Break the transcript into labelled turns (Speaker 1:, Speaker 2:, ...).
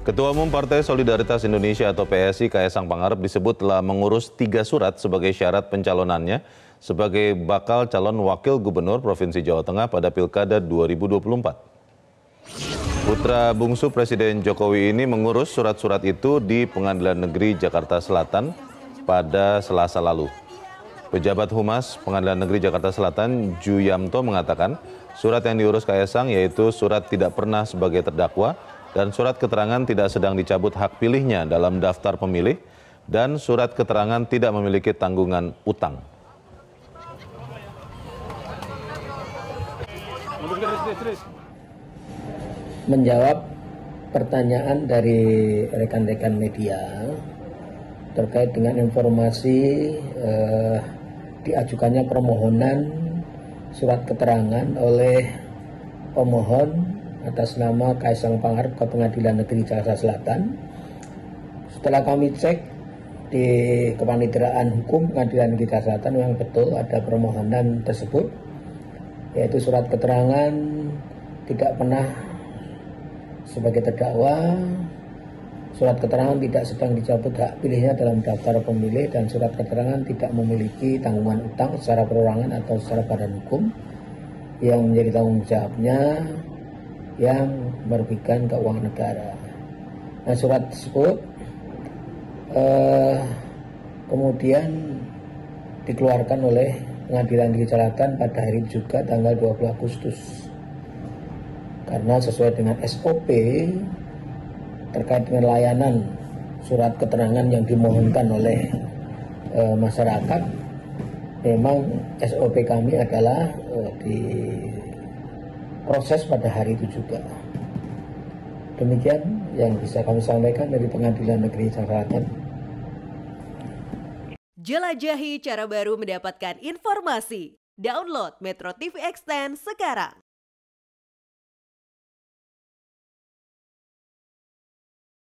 Speaker 1: Ketua Umum Partai Solidaritas Indonesia atau PSI Kaisang Pangarep disebut telah mengurus tiga surat sebagai syarat pencalonannya sebagai bakal calon wakil gubernur Provinsi Jawa Tengah pada Pilkada 2024. Putra bungsu Presiden Jokowi ini mengurus surat-surat itu di Pengadilan Negeri Jakarta Selatan pada Selasa lalu. Pejabat Humas Pengadilan Negeri Jakarta Selatan Ju Yamto mengatakan surat yang diurus Kaisang yaitu surat tidak pernah sebagai terdakwa dan surat keterangan tidak sedang dicabut hak pilihnya dalam daftar pemilih dan surat keterangan tidak memiliki tanggungan utang.
Speaker 2: Menjawab pertanyaan dari rekan-rekan media terkait dengan informasi eh, diajukannya permohonan surat keterangan oleh pemohon atas nama Kaisang Pangarep ke Pengadilan Negeri Jakarta Selatan. Setelah kami cek di kepaniteraan hukum Pengadilan Negeri Jakarta Selatan memang betul ada permohonan tersebut yaitu surat keterangan tidak pernah sebagai terdakwa surat keterangan tidak sedang dicabut hak pilihnya dalam daftar pemilih dan surat keterangan tidak memiliki tanggungan utang secara perorangan atau secara badan hukum yang menjadi tanggung jawabnya yang merugikan keuangan negara. Nah surat tersebut eh, kemudian dikeluarkan oleh pengadilan di Selatan pada hari juga tanggal 20 Agustus. Karena sesuai dengan SOP terkait dengan layanan surat keterangan yang dimohonkan oleh e, masyarakat, memang SOP kami adalah e, di proses pada hari itu juga. Demikian yang bisa kami sampaikan dari Pengadilan Negeri Jakarta.
Speaker 3: Jelajahi cara baru mendapatkan informasi. Download Metro TV Extend sekarang.